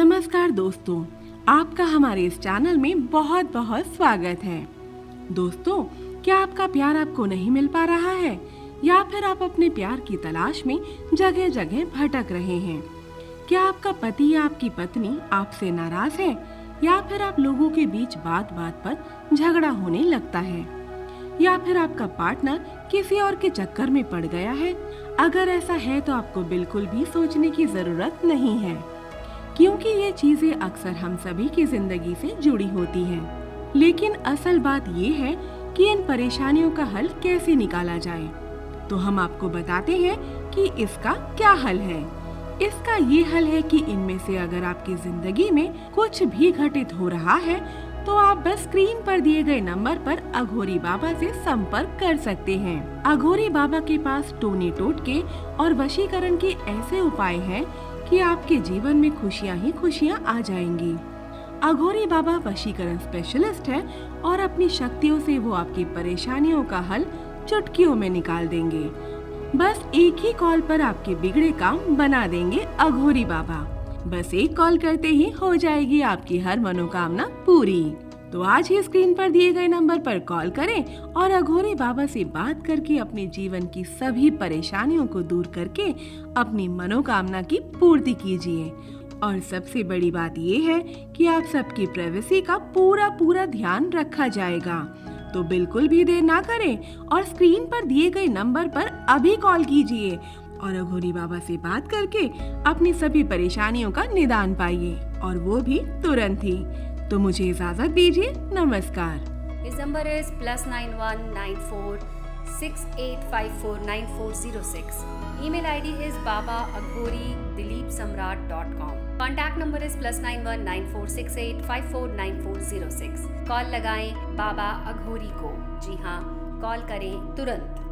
नमस्कार दोस्तों, आपका हमारे इस चैनल में बहुत बहुत स्वागत है। दोस्तों, क्या आपका प्यार आपको नहीं मिल पा रहा है? या फिर आप अपने प्यार की तलाश में जगह जगह भटक रहे हैं? क्या आपका पति या आपकी पत्नी आपसे नाराज़ है? या फिर आप लोगों के बीच बात बात पर झगड़ा होने लगता है? या फिर आपका पार्टनर किसी और के चक्कर में पड़ गया है? अगर ऐसा है तो आपको बिल्कुल भी सोचने की ज़रूरत नहीं है। क्योंकि ये चीज़ें अक्सर हम सभी की ज़िंदगी से जुड़ी होती हैं। लेकिन असल बात ये है कि इन परेशानियों का हल कैसे निकाला जाए। तो हम आपको बताते हैं कि इसका क्या हल है। इसका ये हल है कि इनमें से अगर आपकी ज़िंदगी में कुछ भी घटित हो रहा है तो आप बस स्क्रीन पर दिए गए नंबर पर अघोरी बाबा से संपर्क कर सकते हैं। अघोरी बाबा के पास टोनी टोटके और वशीकरण के ऐसे उपाय हैं कि आपके जीवन में खुशियाँ ही खुशियाँ आ जाएँगी। अघोरी बाबा वशीकरण स्पेशलिस्ट है और अपनी शक्तियों से वो आपकी परेशानियों का हल चुटकियों में निकाल देंगे। बस एक ही कॉल पर आपके बिगड़े काम बना देंगे अघोरी बाबा। बस एक कॉल करते ही हो जाएगी आपकी हर मनोकामना पूरी। तो आज ही स्क्रीन पर दिए गए नंबर पर कॉल करें और अघोरी बाबा से बात करके अपने जीवन की सभी परेशानियों को दूर करके अपनी मनोकामना की पूर्ति कीजिए। और सबसे बड़ी बात ये है कि आप सबकी प्राइवेसी का पूरा पूरा ध्यान रखा जाएगा। तो बिल्कुल भी देर ना करें और स्क्रीन पर दिए गए नंबर पर अभी कॉल कीजिए और अघोरी बाबा से बात करके अपनी सभी परेशानियों का निदान पाइए और वो भी तुरंत ही। तो मुझे इजाज़त दीजिए। नमस्कार। इस number is plus nine one nine four six eight five four nine four zero six email I D is Baba अकबोरी Dilip Samrat dot com contact number is plus nine one nine four six eight five four nine four zero six call लगाएँ बाबा अघोरी को। जी हाँ call करें तुरंत।